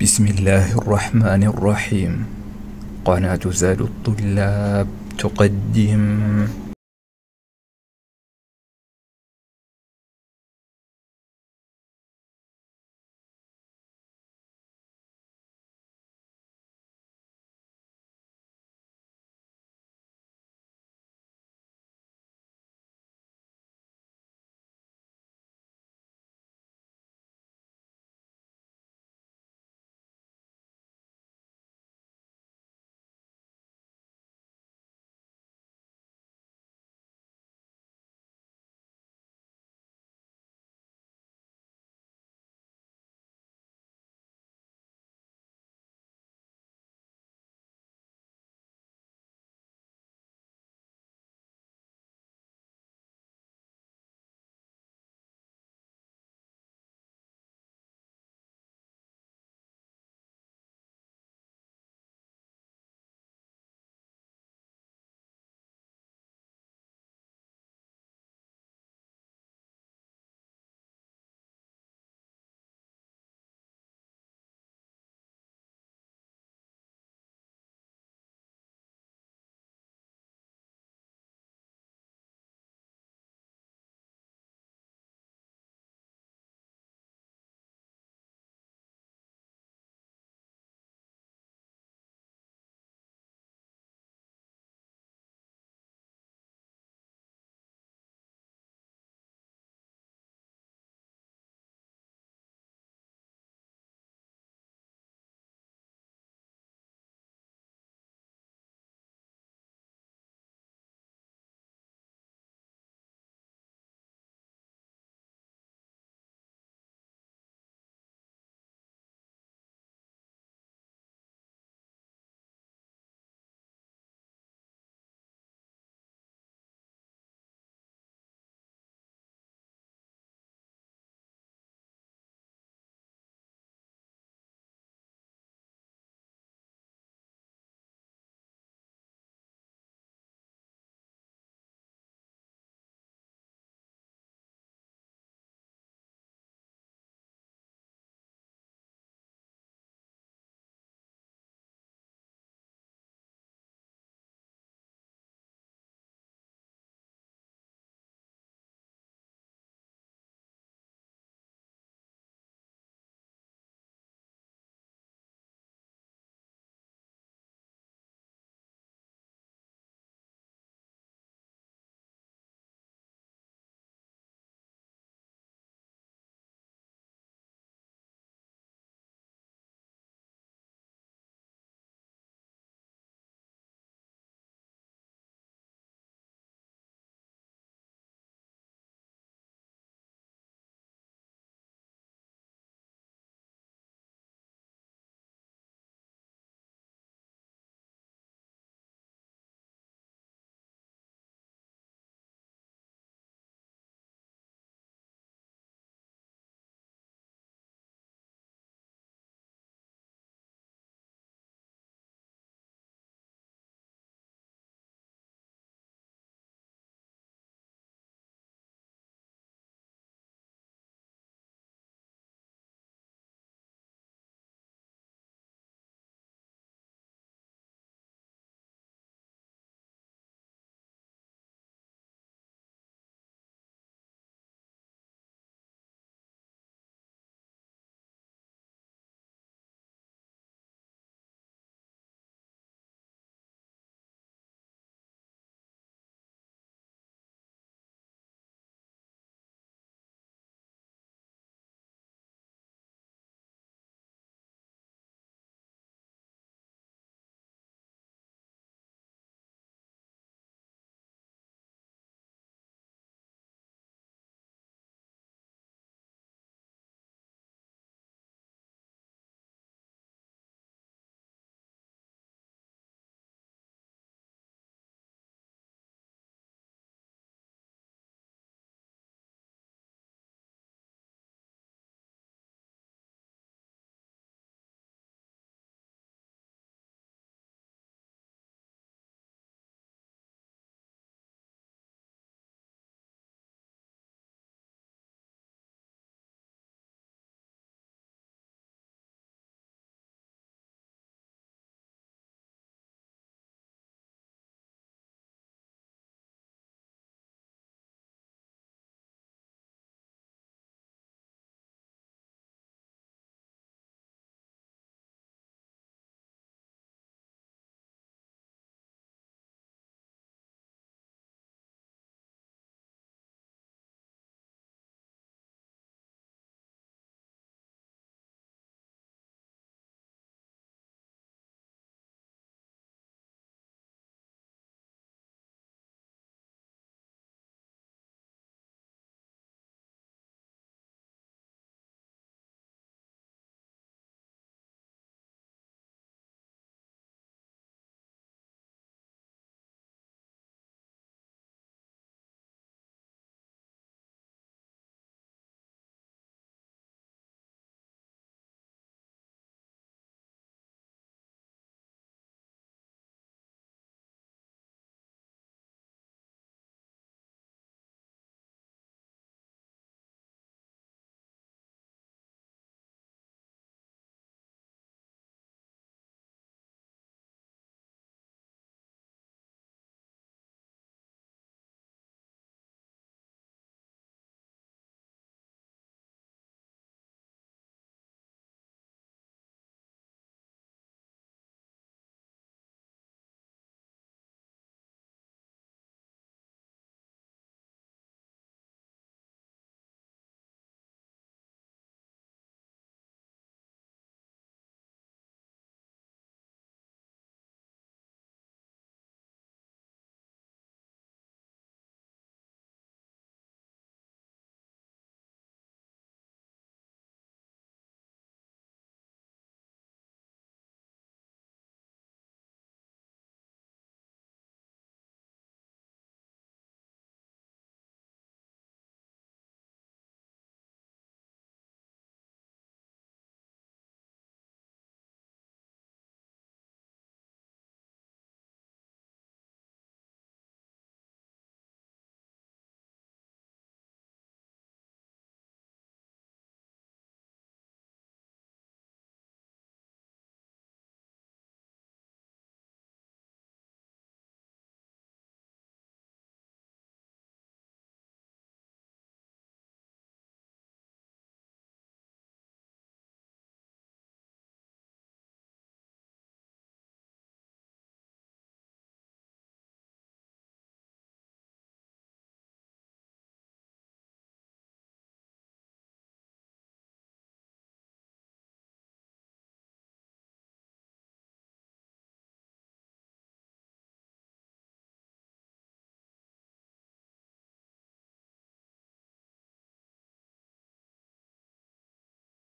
بسم الله الرحمن الرحيم. قناة زاد الطلاب تقدم.